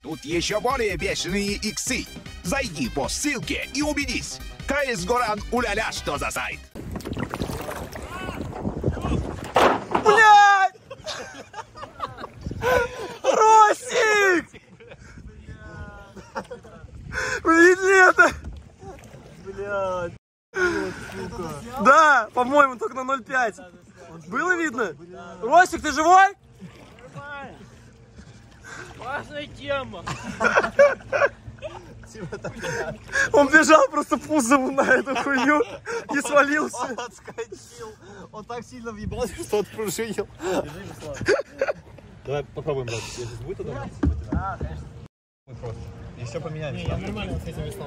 Тут еще более бешеные иксы. Зайди по ссылке и убедись. КС Горан уляля что за сайт. Блядь! Росик! Видели это? Блядь. Да, по-моему, только на 0,5. Было видно? Росик, ты живой? Важная тема. Он бежал просто пузом на эту хуйню и свалился. отскочил. Он так сильно въебался, что отпружинил. Давай попробуем, брат. Если будет, то давай. Да, конечно. И все поменяем. Я нормально с этим веслом.